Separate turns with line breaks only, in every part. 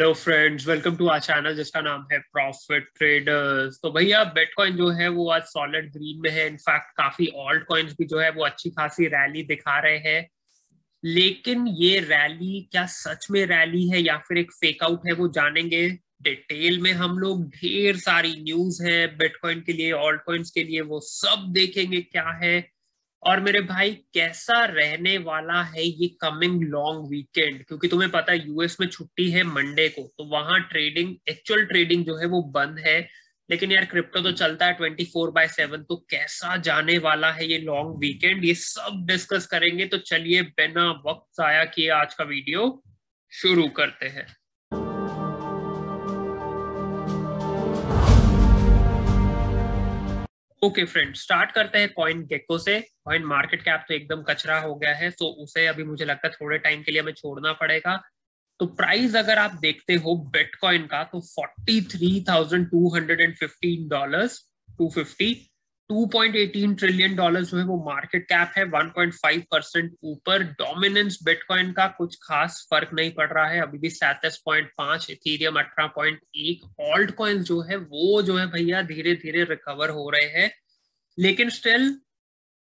Hello friends welcome to our channel जिसका नाम है प्रॉफिट ट्रेडर्स तो भैया बिटकॉइन जो है, वो आज सॉलिड ग्रीन में है. इनफैक्ट काफ़ी ऑल्ट कॉइन्स भी जो है, वो अच्छी खासी रैली दिखा रहे हैं. लेकिन ये रैली क्या सच में रैली है या फिर एक फेक आउट है, वो जानेंगे. डिटेल में हम लोग ढेर सारी न्यूज़ है बिटकॉइन के लिए ऑल्ट कॉइन्स के लिए. वो सब देखेंगे क्या है. और मेरे भाई, कैसा रहने वाला है ये कमिंग लॉन्ग वीकेंड क्योंकि तुम्हें पता है यूएस में छुट्टी है मंडे को तो वहाँ ट्रेडिंग एक्चुअल ट्रेडिंग जो है वो बंद है। लेकिन यार क्रिप्टो तो चलता है ट्वेंटी फोर बाय सेवन तो कैसा जाने वाला है ये लॉन्ग वीकेंड ये सब डिस्कस करेंगे तो चलिए बिना वक्त आया किए आज का वीडियो शुरू करते हैं। ओके फ्रेंड स्टार्ट करते हैं कॉइन गेको से। कॉइन मार्केट कैप तो एकदम कचरा हो गया है तो उसे अभी मुझे लगता है थोड़े टाइम के लिए हमें छोड़ना पड़ेगा। तो प्राइस अगर आप देखते हो बिटकॉइन का तो forty three thousand two hundred and fifteen dollar two fifty 2.18 trillion dollar जो है वो मार्केट कैप है 1.5 परसेंट ऊपर। डोमिनेंस बिटकॉइन का कुछ खास फ़र्क नहीं पड़ रहा है। अभी भी सैतीस पॉइंट पाँच इथीरियम अठारह पॉइंट एक ऑल्ट कॉइन जो है वो जो है भैया धीरे धीरे रिकवर हो रहे हैं। लेकिन स्टिल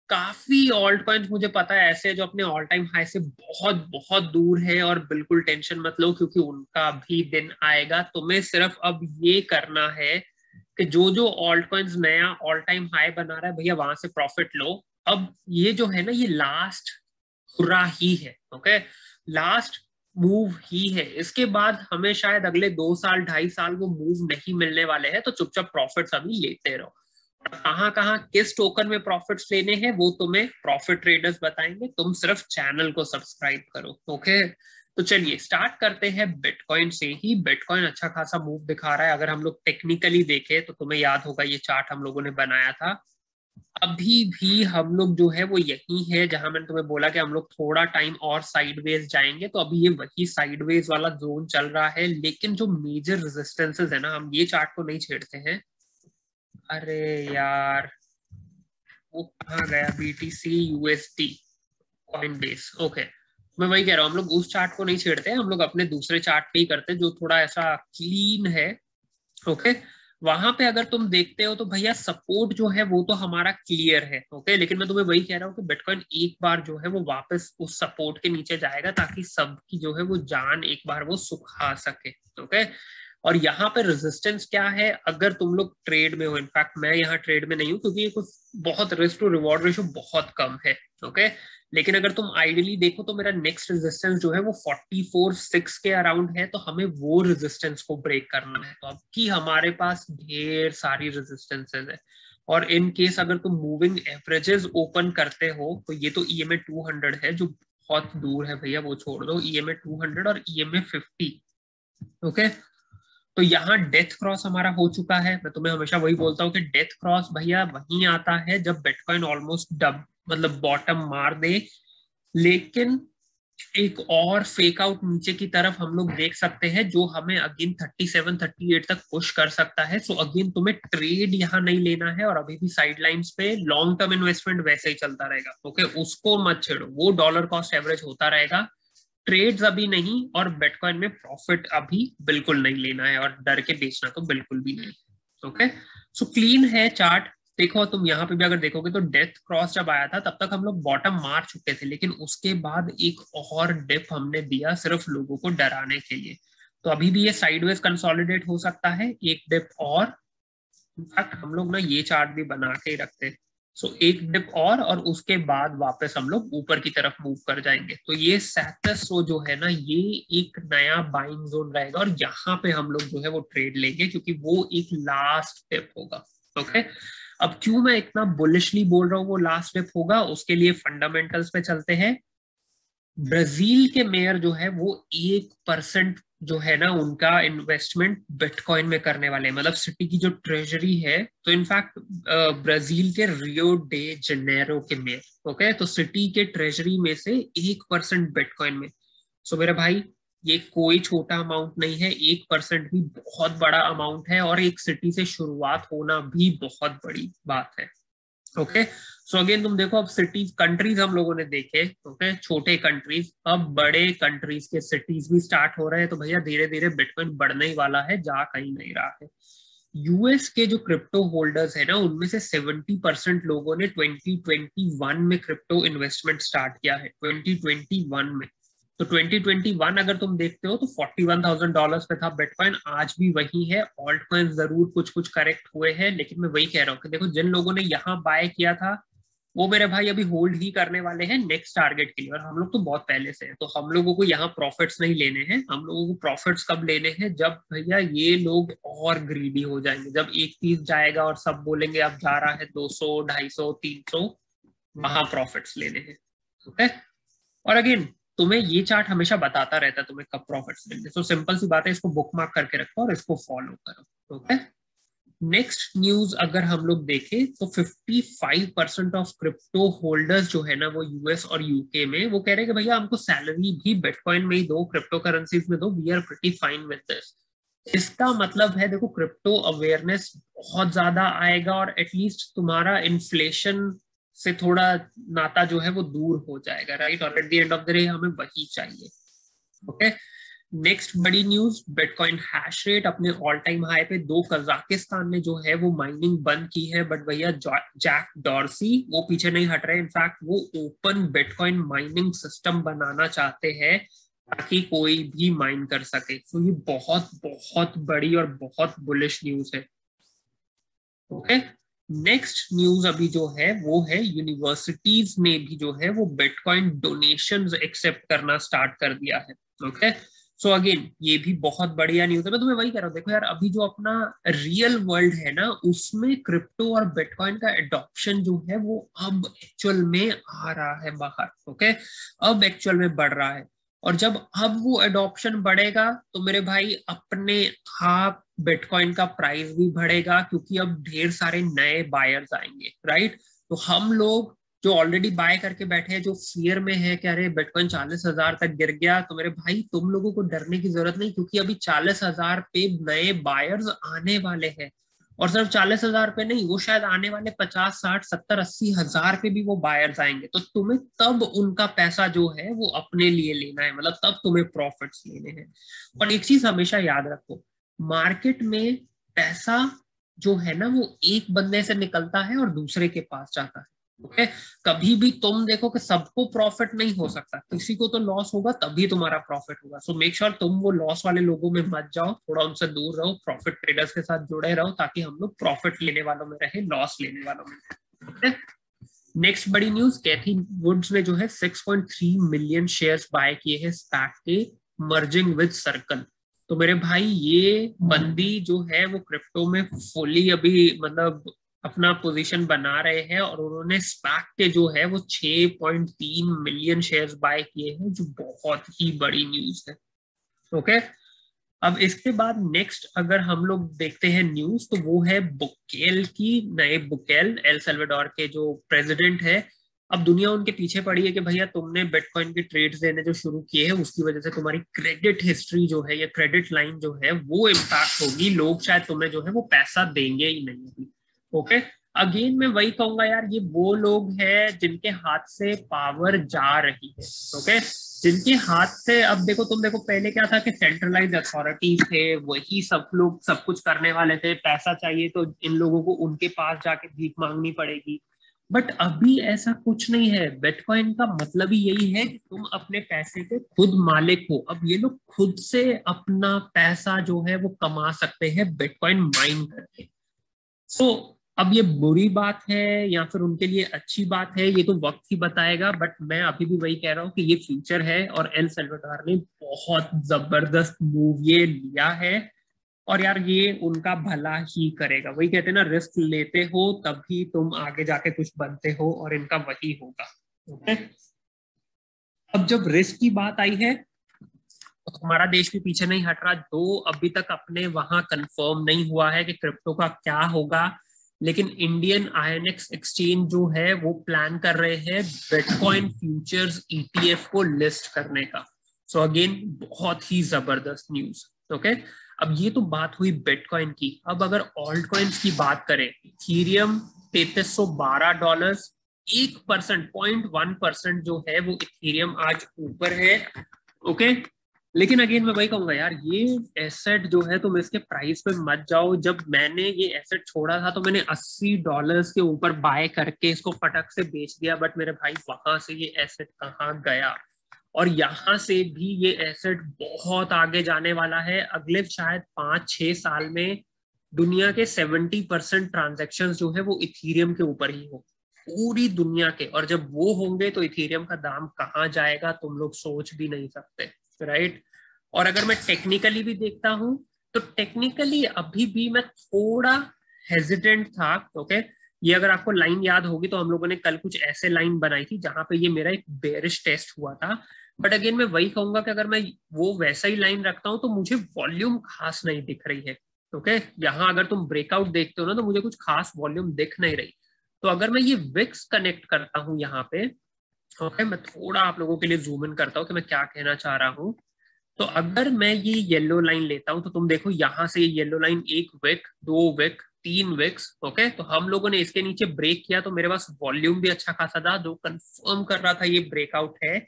काफ़ी ऑल्ट कॉइन्स मुझे पता है, ऐसे जो अपने ऑल टाइम हाई से बहुत बहुत दूर है और बिल्कुल टेंशन मत लो, क्योंकि उनका भी दिन आएगा। तुम्हें सिर्फ़ अब ये करना है कि जो जो ऑल्ट कॉइन्स नया ऑल टाइम हाई बना रहा है, भैया वहाँ से प्रॉफिट लो। अब ये जो है ना, ये लास्ट हुर्रा ही है ओके लास्ट मूव ही है। इसके बाद हमें शायद अगले दो साल, ढाई साल वो मूव नहीं मिलने वाले हैं तो चुपचाप प्रॉफिट्स अभी लेते रहो। कहाँ कहाँ किस टोकन में प्रॉफिट्स लेने हैं, वो तुम्हें प्रॉफिट ट्रेडर्स बताएँगे। तुम सिर्फ़ चैनल को सब्सक्राइब करो ओके तो चलिए स्टार्ट करते हैं बिटकॉइन से ही। बिटकॉइन अच्छा खासा मूव दिखा रहा है। अगर हम लोग टेक्निकली देखें तो तुम्हें याद होगा ये चार्ट हम लोगों ने बनाया था। अभी भी हम लोग जो है, वो यही है जहाँ मैंने तुम्हें बोला कि हम लोग थोड़ा टाइम और साइडवेज जाएँगे। तो अभी ये वही साइडवेज वाला जोन चल रहा है। लेकिन जो मेजर रेजिस्टेंसेस है ना, हम ये चार्ट को नहीं छेड़ते हैं। अरे यार, वो कहा गया? BTC USD coin base okay मैं वही कह रहा हूँ, हम लोग उस चार्ट को नहीं छेड़ते हम लोग अपने दूसरे चार्ट पे ही करते जो थोड़ा ऐसा क्लीन है। ओके वहाँ पे अगर तुम देखते हो तो भैया सपोर्ट जो है, वो तो हमारा क्लियर है। ओके लेकिन मैं तुम्हें वही कह रहा हूँ कि बिटकॉइन एक बार जो है, वो वापस उस सपोर्ट के नीचे जाएगा, ताकि सबकी जो है, वो जान एक बार वो सुखा सके। ओके और यहाँ पे रेजिस्टेंस क्या है? अगर तुम लोग ट्रेड में हो इनफैक्ट मैं यहाँ ट्रेड में नहीं हूँ, क्योंकि ये कुछ बहुत रिस्क टू रिवॉर्ड रेशो बहुत कम है ओके लेकिन अगर तुम आइडियली देखो तो मेरा नेक्स्ट रेजिस्टेंस जो है, वो 44 सिक्स के अराउंड है तो हमें वो रेजिस्टेंस को ब्रेक करना है। तो अब की हमारे पास ढेर सारी रेजिस्टेंसेज है। और इन केस अगर तुम मूविंग एवरेजेस ओपन करते हो तो ये तो E M A two hundred है, जो बहुत दूर है भैया, वो छोड़ दो। E M A two hundred और E M A fifty okay तो यहाँ डेथ क्रॉस हमारा हो चुका है। मैं तुम्हें हमेशा वही बोलता हूँ कि डेथ क्रॉस भैया वहीं आता है जब बिटकॉइन ऑलमोस्ट डब मतलब बॉटम मार दे। लेकिन एक और फेक आउट नीचे की तरफ़ हम लोग देख सकते हैं जो हमें अगेन 37 38 तक पुश कर सकता है। सो अगेन तुम्हें ट्रेड यहाँ नहीं लेना है और अभी भी साइड लाइन्स पे लॉन्ग टर्म इन्वेस्टमेंट वैसे ही चलता रहेगा। Okay okay? उसको मत छेड़ो। वो डॉलर कॉस्ट एवरेज होता रहेगा। ट्रेड्स अभी नहीं और बिटकॉइन में प्रॉफिट अभी बिल्कुल नहीं लेना है और डर के बेचना तो बिल्कुल भी नहीं। ओके सो क्लीन है चार्ट देखो, तुम यहाँ पे भी अगर देखोगे तो डेथ क्रॉस जब आया था, तब तक हम लोग बॉटम मार चुके थे, लेकिन उसके बाद एक और डिप हमने दिया सिर्फ़ लोगों को डराने के लिए। तो अभी भी ये साइडवेज कंसोलिडेट हो सकता है, एक डिप और। इनफैक्ट हम लोग ना ये चार्ट भी बना के ही सो एक डिप और और उसके बाद वापस हम लोग ऊपर की तरफ़ मूव कर जाएँगे। तो ये सैतस जो है ना, ये एक नया बाइंग जोन रहेगा और यहाँ पे हम लोग जो है वो ट्रेड लेंगे क्योंकि वो एक लास्ट डिप होगा। ओके? अब क्यों मैं इतना बुलिशली बोल रहा हूँ वो लास्ट स्टेप होगा? उसके लिए फंडामेंटल्स पे चलते हैं। ब्राज़ील के मेयर जो है वो एक परसेंट जो है ना, उनका इन्वेस्टमेंट बिटकॉइन में करने वाले मतलब सिटी की जो ट्रेजरी है तो इनफैक्ट ब्राज़ील के रियो डे जनेरो के मेयर ओके तो सिटी के ट्रेजरी में से एक परसेंट बिटकॉइन में। सो मेरे भाई, ये कोई छोटा अमाउंट नहीं है, एक परसेंट भी बहुत बड़ा अमाउंट है और एक सिटी से शुरुआत होना भी बहुत बड़ी बात है। ओके सो अगेन तुम देखो, अब सिटीज़ कंट्रीज़ हम लोगों ने देखे ओके okay? छोटे कंट्रीज़ अब बड़े कंट्रीज़ के सिटीज़ भी स्टार्ट हो रहे हैं तो भैया धीरे धीरे बिटकॉइन बढ़ने ही वाला है, जा कहीं नहीं रहा है। यूएस के जो क्रिप्टो होल्डर्स है ना, उनमें से 70 परसेंट लोगों ने 2021 में क्रिप्टो इन्वेस्टमेंट स्टार्ट किया है 2021 में। तो 2021 अगर तुम देखते हो तो 41,000 डॉलर्स पे था बिटकॉइन आज भी वही है। ऑल्ट कॉइन ज़रूर कुछ कुछ करेक्ट हुए हैं लेकिन मैं वही कह रहा हूँ कि देखो जिन लोगों ने यहाँ बाय किया था वो मेरे भाई अभी होल्ड ही करने वाले हैं नेक्स्ट टारगेट के लिए और हम लोग तो बहुत पहले से हैं। तो हम लोगों को यहाँ प्रॉफिट्स नहीं लेने हैं। हम लोगों को प्रॉफिट्स कब लेने हैं? जब भैया ये लोग और ग्रीडी हो जाएँगे। जब एक तीस जाएगा और सब बोलेंगे अब जा रहा है दो सौ ढाई सौ तीन सौ वहाँ प्रॉफिट्स लेने हैं। ओके और अगेन तुम्हें ये चार्ट हमेशा बताता रहता है तुम्हें कब प्रॉफिट्स मिलते सो सिंपल सी बात है, इसको बुक मार्क करके रखो और इसको फॉलो करो ओके नेक्स्ट न्यूज़ अगर हम लोग देखें तो 55 परसेंट ऑफ़ क्रिप्टो होल्डर्स जो है ना, वो यूएस और यूके में, वो कह रहे हैं कि भैया, हमको सैलरी भी बिटकॉइन में ही दो क्रिप्टो करेंसीज में दो we are pretty fine with this इसका मतलब है, देखो क्रिप्टो अवेयरनेस बहुत ज़्यादा आएगा और एटलीस्ट तुम्हारा इन्फ्लेशन से थोड़ा नाता जो है वो दूर हो जाएगा राइट और at the end of the day हमें वही चाहिए ओके नेक्स्ट बड़ी न्यूज़ बिटकॉइन हैश रेट अपने ऑल टाइम हाई पे दो कजाकिस्तान ने जो है वो माइनिंग बंद की है बट भैया जैक डॉर्सी वो पीछे नहीं हट रहे इनफैक्ट वो ओपन बिटकॉइन माइनिंग सिस्टम बनाना चाहते हैं ताकि कोई भी माइन कर सके। तो ये बहुत बहुत बड़ी और बहुत बुलिश न्यूज़ है ओके okay? नेक्स्ट न्यूज़ अभी जो है, वो है यूनिवर्सिटीज ने भी जो है, वो बिटकॉइन डोनेशन एक्सेप्ट करना स्टार्ट कर दिया है ओके सो अगेन ये भी बहुत बढ़िया न्यूज़ है। मैं तुम्हें वही कह रहा हूँ, देखो यार, अभी जो अपना रियल वर्ल्ड है ना, उसमें क्रिप्टो और बिटकॉइन का एडॉप्शन जो है, वो अब एक्चुअल में आ रहा है बाहर ओके अब एक्चुअल में बढ़ रहा है। और जब अब वो एडॉप्शन बढ़ेगा तो मेरे भाई अपने आप बिटकॉइन का प्राइस भी बढ़ेगा, क्योंकि अब ढेर सारे नए बायर्स आएँगे राइट तो हम लोग जो ऑलरेडी बाय करके बैठे हैं, जो फियर में है कि अरे बिटकॉइन चालीस हज़ार तक गिर गया तो मेरे भाई, तुम लोगों को डरने की ज़रूरत नहीं, क्योंकि अभी चालीस हज़ार पे नए बायर्स आने वाले हैं। और सिर्फ़ चालीस हज़ार पे नहीं, वो शायद आने वाले पचास, साठ, सत्तर, अस्सी हज़ार पे भी वो बायर्स आएँगे। तो तुम्हें तब उनका पैसा जो है, वो अपने लिए लेना है। मतलब तब तुम्हें प्रॉफिट्स लेने हैं। और एक चीज़ हमेशा याद रखो मार्केट में पैसा जो है ना, वो एक बंदे से निकलता है और दूसरे के पास जाता है। ओके? कभी भी तुम देखो कि सबको प्रॉफिट नहीं हो सकता। किसी को तो लॉस होगा, तभी तुम्हारा प्रॉफिट होगा। सो मेक श्योर तुम वो लॉस वाले लोगों में मत जाओ, थोड़ा उनसे दूर रहो प्रॉफिट ट्रेडर्स के साथ जुड़े रहो, ताकि हम लोग प्रॉफिट लेने वालों में रहे लॉस लेने वालों में नेक्स्ट बड़ी न्यूज़ कैथी वुड्स ने जो है 6.3 मिलियन शेयर्स बाय किए हैं स्टैक के मर्जिंग विद सर्कल तो मेरे भाई, ये बंदी जो है वो क्रिप्टो में फुली अभी मतलब अपना पोजीशन बना रहे हैं और उन्होंने स्पैक के जो है वो 6.3 मिलियन शेयर्स बाय किए हैं, जो बहुत ही बड़ी न्यूज़ है। Okay okay? अब इसके बाद नेक्स्ट अगर हम लोग देखते हैं न्यूज़ तो वो है बुकेल की, नए बुकेल, एल सेल्वेडोर के जो प्रेसिडेंट है। अब दुनिया उनके पीछे पड़ी है कि भैया तुमने बिटकॉइन के ट्रेड्स देने जो शुरू किए हैं, उसकी वजह से तुम्हारी क्रेडिट हिस्ट्री जो है या क्रेडिट लाइन जो है, वो इम्पैक्ट होगी। लोग शायद तुम्हें जो है वो पैसा देंगे ही नहीं। ओके अगेन मैं वही कहूँगा यार, ये वो लोग हैं जिनके हाथ से पावर जा रही है ओके जिनके हाथ से, अब देखो, तुम देखो, पहले क्या था कि सेंट्रलाइज अथॉरिटीज थे, वही सब लोग सब कुछ करने वाले थे, पैसा चाहिए तो इन लोगों को उनके पास जाके भीख मांगनी पड़ेगी। बट अभी ऐसा कुछ नहीं है। बिटकॉइन का मतलब ही यही है कि तुम अपने पैसे के खुद मालिक हो। अब ये लोग खुद से अपना पैसा जो है वो कमा सकते हैं बिटकॉइन माइन करके। सो so, अब ये बुरी बात है या फिर उनके लिए अच्छी बात है ये तो वक्त ही बताएगा बट मैं अभी भी वही कह रहा हूँ कि ये फ्यूचर है और एल सेल्वाडोर ने बहुत ज़बरदस्त मूव ये लिया है और यार ये उनका भला ही करेगा। वही कहते हैं ना रिस्क लेते हो तभी तुम आगे जाके कुछ बनते हो और इनका वही होगा। ओके अब जब रिस्क की बात आई है हमारा देश भी पीछे नहीं हट रहा। दो अभी तक अपने वहाँ कंफर्म नहीं हुआ है कि क्रिप्टो का क्या होगा। लेकिन इंडियन आईएनएक्स एक्सचेंज जो है, वो प्लान कर रहे हैं बिटकॉइन फ्यूचर्स ईटीएफ को लिस्ट करने का। सो so अगेन बहुत ही ज़बरदस्त न्यूज़ ओके okay? अब ये तो बात हुई बिटकॉइन की। अब अगर ऑल्ट कॉइन्स की बात करें सौ बारह डॉलर एक परसेंट पॉइंट वन परसेंट जो है, वो इथीरियम आज ऊपर है ओके लेकिन अगेन मैं वही कहूँगा यार, ये एसेट जो है, तुम इसके प्राइस पे मत जाओ। जब मैंने ये एसेट छोड़ा था तो मैंने 80 डॉलर्स के ऊपर बाय करके इसको फटक से बेच दिया। बट मेरे भाई, वहाँ से ये एसेट कहाँ गया? और यहाँ से भी ये एसेट बहुत आगे जाने वाला है। अगले शायद पाँच, छह साल में दुनिया के सेवेंटी परसेंट ट्रांजेक्शन जो है, वो इथीरियम के ऊपर ही हो। पूरी दुनिया के। और जब वो होंगे तो इथीरियम का दाम कहाँ जाएगा, तुम लोग सोच भी नहीं सकते राइट और अगर मैं टेक्निकली भी देखता हूँ तो टेक्निकली अभी भी मैं थोड़ा हेजिडेंट था ओके ये अगर आपको लाइन याद होगी तो हम लोगों ने कल कुछ ऐसे लाइन बनाई थी जहाँ पे ये मेरा एक बेरिश टेस्ट हुआ था। बट अगेन मैं वही कहूँगा कि अगर मैं वो वैसा ही लाइन रखता हूँ तो मुझे वॉल्यूम खास नहीं दिख रही है ओके यहाँ अगर तुम ब्रेकआउट देखते हो ना तो मुझे कुछ खास वॉल्यूम दिख नहीं रही। तो अगर मैं ये विक्स कनेक्ट करता हूँ यहाँ पे ओके मैं थोड़ा आप लोगों के लिए जूम इन करता हूँ कि मैं क्या कहना चाह रहा हूँ। तो अगर मैं ये येलो लाइन लेता हूँ तो तुम देखो यहाँ से ये येलो लाइन एक विक दो विक तीन विक्स ओके तो हम लोगों ने इसके नीचे ब्रेक किया तो मेरे पास वॉल्यूम भी अच्छा खासा था, जो कंफर्म कर रहा था ये ब्रेकआउट है।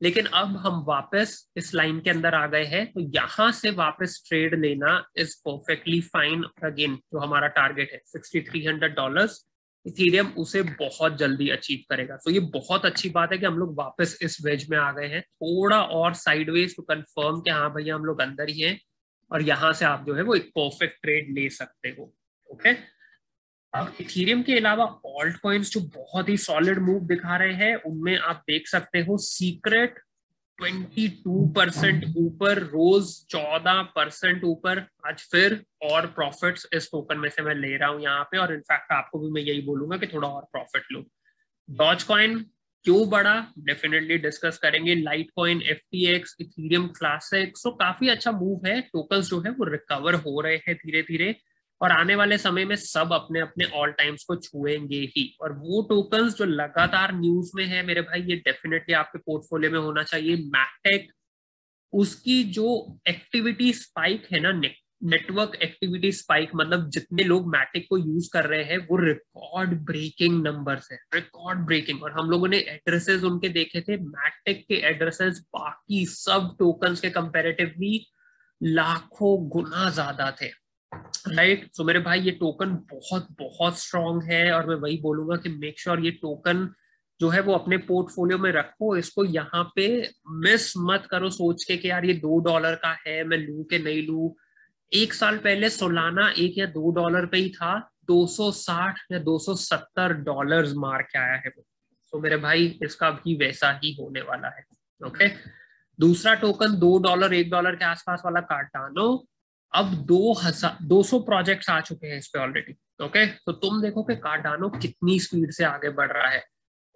लेकिन अब हम वापस इस लाइन के अंदर आ गए हैं तो यहाँ से वापस ट्रेड लेना इज़ परफेक्टली फाइन अगेन जो हमारा टारगेट है sixty three hundred dollar Ethereum उसे बहुत जल्दी अचीव करेगा। तो ये बहुत अच्छी बात है कि हम लोग वापस इस वेज में आ गए हैं। थोड़ा और साइडवेज टू कंफर्म कि हाँ भैया हम लोग अंदर ही हैं और यहाँ से आप जो है वो एक परफेक्ट ट्रेड ले सकते हो। ओके अब इथीरियम के अलावा ऑल्ट कॉइन्स जो बहुत ही सॉलिड मूव दिखा रहे हैं, उनमें आप देख सकते हो सीक्रेट 22 परसेंट ऊपर, रोज 14 परसेंट ऊपर। आज फिर और प्रॉफिट्स इस टोकन में से मैं ले रहा हूँ यहाँ पे और इनफैक्ट आपको भी मैं यही बोलूँगा कि थोड़ा और प्रॉफिट लो। डॉज कॉइन क्यों बढ़ा? डेफिनेटली डिस्कस करेंगे। Litecoin F T X Ethereum Classic so काफ़ी अच्छा मूव है। टोकन जो है वो रिकवर हो रहे हैं धीरे धीरे और आने वाले समय में सब अपने अपने ऑल टाइम्स को छुएँगे ही। और वो टोकन जो लगातार न्यूज़ में है मेरे भाई, ये डेफिनेटली आपके पोर्टफोलियो में होना चाहिए। मैटेक उसकी जो एक्टिविटी स्पाइक है ना नेटवर्क एक्टिविटी स्पाइक मतलब जितने लोग मैटिक को यूज़ कर रहे हैं, वो रिकॉर्ड ब्रेकिंग नंबर्स है रिकॉर्ड ब्रेकिंग और हम लोगों ने एड्रेसेस उनके देखे थे। मैटिक के एड्रेसेस बाकी सब टोकन के कंपेरेटिवली लाखों गुना ज़्यादा थे। Right right? सो so, मेरे भाई ये टोकन बहुत बहुत स्ट्रॉन्ग है और मैं वही बोलूँगा कि मेक श्योर sure ये टोकन जो है वो अपने पोर्टफोलियो में रखो इसको यहाँ पे मिस मत करो सोच के कि यार ये दो डॉलर का है मैं लू के नहीं लू एक साल पहले सोलाना एक या दो डॉलर पे ही था 260 या 270 डॉलर्स मार के आया है वो तो मेरे भाई इसका भी वैसा ही होने वाला है ओके okay? दूसरा टोकन दो डॉलर एक डॉलर के आसपास वाला कार्टानो अब दो हज़ार दो सौ प्रोजेक्ट आ चुके हैं इस पे ऑलरेडी ओके तो तुम देखो कि कार्डानो कितनी स्पीड से आगे बढ़ रहा है।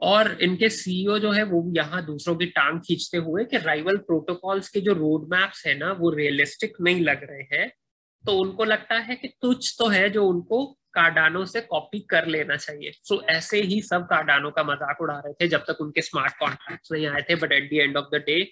और इनके सीईओ जो है वो भी यहाँ दूसरों की टांग खींचते हुए कि राइवल प्रोटोकॉल्स के जो रोड मैप्स है ना वो रियलिस्टिक नहीं लग रहे हैं। तो उनको लगता है कि तुच्छ तो है जो उनको कार्डानो से कॉपी कर लेना चाहिए। सो so, ऐसे ही सब कार्डानो का मज़ाक उड़ा रहे थे जब तक उनके स्मार्ट कॉन्ट्रैक्ट नहीं आए थे but at the end of the day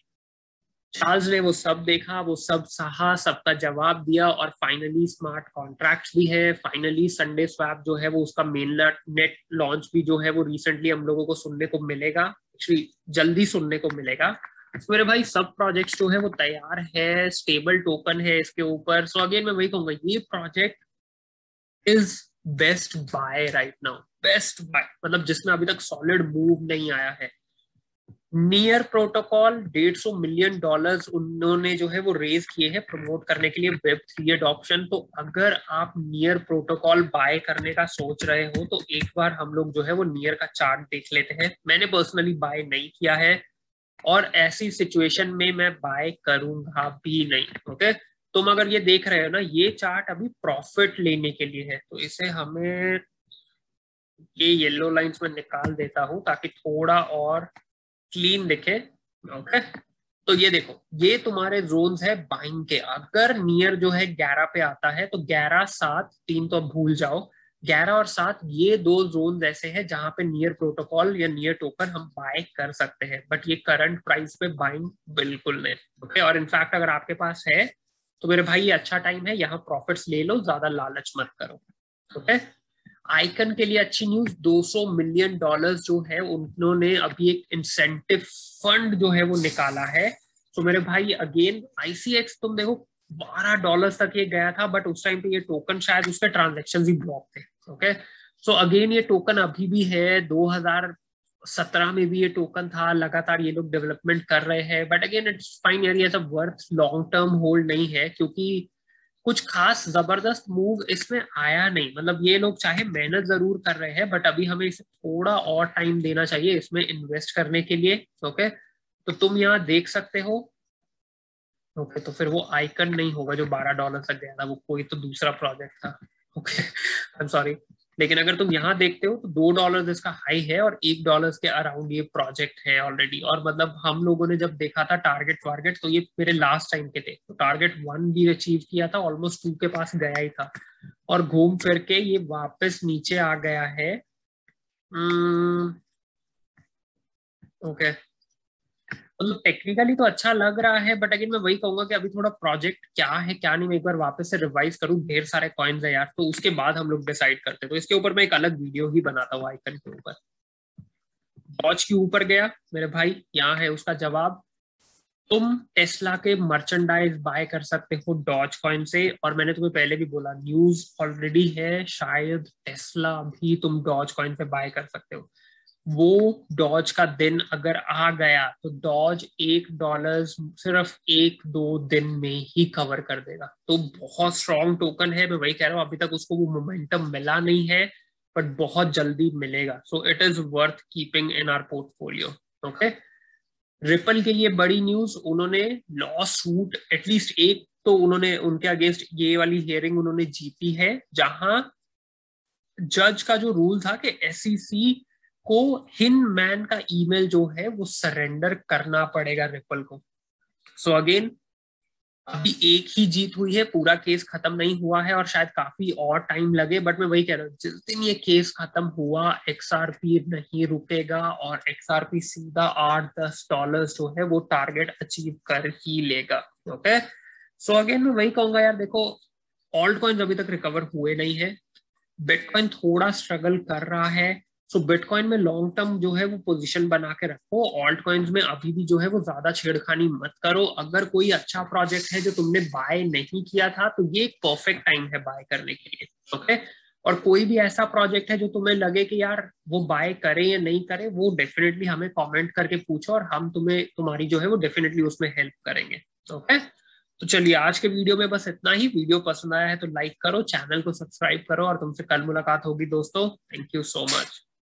Charles ने वो सब देखा, वो सब सहा, सबका जवाब दिया और फाइनली स्मार्ट कॉन्ट्रैक्ट्स भी है। फाइनली संडे स्वैप जो है, वो उसका मेन नेट लॉन्च भी जो है, वो रिसेंटली हम लोगों को सुनने को मिलेगा। एक्चुअली जल्दी सुनने को मिलेगा। तो मेरे भाई, सब प्रोजेक्ट्स जो है, वो तैयार है स्टेबल टोकन है इसके ऊपर। सो अगेन मैं वही कहूँगा, ये project is best buy right now best buy मतलब जिसमें अभी तक सॉलिड मूव नहीं आया है। नियर प्रोटोकॉल डेढ़ सौ मिलियन डॉलर्स उन्होंने जो है वो रेज किए हैं प्रमोट करने के लिए वेब थ्री एडॉप्शन तो अगर आप नियर प्रोटोकॉल बाय करने का सोच रहे हो तो एक बार हम लोग जो है वो नियर का चार्ट देख लेते हैं। मैंने पर्सनली बाय नहीं किया है और ऐसी सिचुएशन में मैं बाय करूँगा भी नहीं ओके तुम अगर ये देख रहे हो ना, ये चार्ट अभी प्रॉफिट लेने के लिए है तो इसे हमें ये येलो लाइंस में निकाल देता हूँ ताकि थोड़ा और क्लीन दिखे ओके तो ये देखो, ये तुम्हारे जोन है बाइंग के। अगर नियर जो है ग्यारह पे आता है तो ग्यारह, सात, तीन तो भूल जाओ। ग्यारह और सात, ये दो जोन ऐसे हैं जहाँ पे नियर प्रोटोकॉल या नियर टोकन हम बाय कर सकते हैं। बट ये करंट प्राइस पे बाइंग बिल्कुल नहीं ओके और इनफैक्ट अगर आपके पास है तो मेरे भाई, ये अच्छा टाइम है, यहाँ प्रॉफिट्स ले लो, ज़्यादा लालच मत करो ओके आइकन के लिए अच्छी न्यूज़ 200 मिलियन डॉलर्स जो है, उन्होंने अभी एक इंसेंटिव फंड जो है वो निकाला है। तो मेरे भाई अगेन आईसीएक्स तुम देखो 12 डॉलर्स तक ये गया था बट उस टाइम पे ये टोकन शायद उसके ट्रांजेक्शन ही ब्लॉक थे ओके सो अगेन ये टोकन अभी भी है 2017 में भी ये टोकन था, लगातार ये लोग डेवलपमेंट कर रहे हैं बट अगेन इट्स फाइन यार, ये सब वर्थ लॉन्ग टर्म होल्ड नहीं है, क्योंकि कुछ खास ज़बरदस्त मूव इसमें आया नहीं। मतलब ये लोग चाहे मेहनत ज़रूर कर रहे हैं बट अभी हमें इसे थोड़ा और टाइम देना चाहिए इसमें इन्वेस्ट करने के लिए ओके तो तुम यहाँ देख सकते हो। ओके तो फिर वो आइकन नहीं होगा जो 12 डॉलर तक गया था, वो कोई तो दूसरा प्रोजेक्ट था। ओके आई एम सॉरी लेकिन अगर तुम यहाँ देखते हो तो दो डॉलर इसका हाई है और एक डॉलर के अराउंड ये प्रोजेक्ट है ऑलरेडी और मतलब हम लोगों ने जब देखा था टारगेट वारगेट तो ये मेरे लास्ट टाइम के थे। तो टारगेट वन भी अचीव किया था ऑलमोस्ट टू के पास गया ही था। और घूम फिर के ये वापस नीचे आ गया है। Okay hmm, okay. मतलब टेक्निकली तो अच्छा लग रहा है बट अगेन मैं वही कहूँगा कि अभी थोड़ा प्रोजेक्ट क्या है, क्या नहीं, मैं एक बार वापस से रिवाइज करूँ, ढेर सारे कॉइन्स है यार तो उसके बाद हम लोग डिसाइड करते तो इसके ऊपर मैं एक अलग वीडियो ही बनाता हूँ आइकन के ऊपर। डॉज के ऊपर गया, मेरे भाई, यहाँ है उसका जवाब। तुम टेस्ला के मर्चेंडाइज बाय कर सकते हो डॉज कॉइन से, और मैंने तुम्हें पहले भी बोला न्यूज़ ऑलरेडी है, शायद टेस्ला भी तुम डॉज कॉइन से बाय कर सकते हो। वो डॉज का दिन अगर आ गया तो डॉज एक डॉलर सिर्फ़ एक दो दिन में ही कवर कर देगा। तो बहुत स्ट्रॉन्ग टोकन है, मैं वही कह रहा हूँ, अभी तक उसको वो मोमेंटम मिला नहीं है बट बहुत जल्दी मिलेगा। So it is worth keeping in our portfolio okay Ripple के लिए बड़ी न्यूज़ उन्होंने लॉ सूट एटलीस्ट एक तो उन्होंने, उनके अगेंस्ट ये वाली हियरिंग उन्होंने जीती है, जहाँ जज का जो रूल था कि e को हिन मैन का ईमेल जो है, वो सरेंडर करना पड़ेगा रिपल को। सो so अगेन अभी एक ही जीत हुई है, पूरा केस खत्म नहीं हुआ है और शायद काफ़ी और टाइम लगे बट मैं वही कह रहा हूँ, जिस दिन ये केस खत्म हुआ एक्सआरपी नहीं रुकेगा और एक्सआरपी सीधा आठ दस डॉलर जो है, वो टारगेट अचीव कर ही लेगा ओके सो अगेन मैं वही कहूँगा यार, देखो ऑल्ट कॉइन अभी तक रिकवर हुए नहीं है। बिटकॉइन थोड़ा स्ट्रगल कर रहा है सो so, बिटकॉइन में लॉन्ग टर्म जो है वो पोजीशन बना के रखो। ऑल्ट कॉइन्स में अभी भी जो है वो ज़्यादा छेड़खानी मत करो। अगर कोई अच्छा प्रोजेक्ट है जो तुमने बाय नहीं किया था तो ये एक परफेक्ट टाइम है बाय करने के लिए ओके okay? और कोई भी ऐसा प्रोजेक्ट है जो तुम्हें लगे कि यार वो बाय करे या नहीं करे वो डेफिनेटली हमें कमेंट करके पूछो और हम तुम्हें तुम्हारी जो है वो डेफिनेटली उसमें हेल्प करेंगे ओके okay? तो चलिए आज के वीडियो में बस इतना ही। वीडियो पसंद आया है तो लाइक करो चैनल को सब्सक्राइब करो और तुमसे कल मुलाकात होगी दोस्तों। Thank you so much